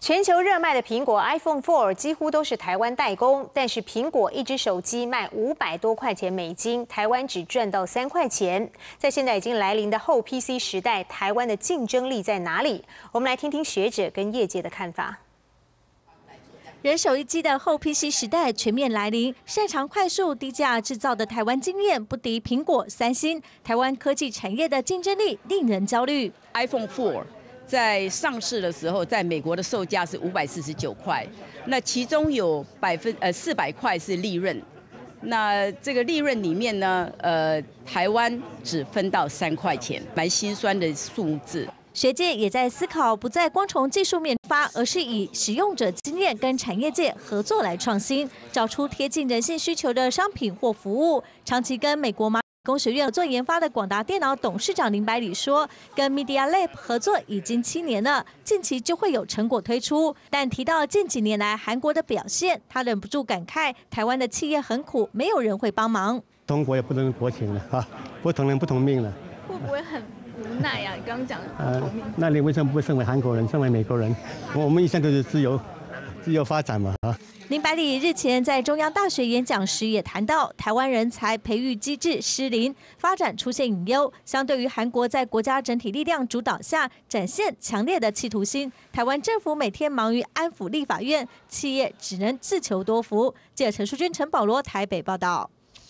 全球热卖的苹果 iPhone 4几乎都是台湾代工，但是苹果一只手机卖五百多块钱美金，台湾只赚到三块钱。在现在已经来临的后 PC 时代，台湾的竞争力在哪里？我们来听听学者跟业界的看法。人手一机的后 PC 时代全面来临，擅长快速低价制造的台湾经验不敌苹果、三星，台湾科技产业的竞争力令人焦虑。iPhone 4。在上市的时候，在美国的售价是五百四十九块，那其中有百分呃四百块是利润，那这个利润里面呢，呃，台湾只分到三块钱，蛮心酸的数字。学界也在思考，不再光从技术面发，而是以使用者经验跟产业界合作来创新，找出贴近人性需求的商品或服务。长期跟美国吗？工学院做研发的广达电脑董事长林百里说：“跟 Media Lab 合作已经七年了，近期就会有成果推出。但提到近几年来韩国的表现，他忍不住感慨：台湾的企业很苦，没有人会帮忙。中国也不能国情了啊，不同人不同命了。会不会很无奈呀？你刚刚讲的同命，那你为什么不身为韩国人，身为美国人？我们一向都是自由。”自由发展嘛啊！林百里日前在中央大学演讲时也谈到，台湾人才培育机制失灵，发展出现隐忧。相对于韩国在国家整体力量主导下展现强烈的企图心，台湾政府每天忙于安抚立法院，企业只能自求多福。记者陈淑君、陈保罗台北报道。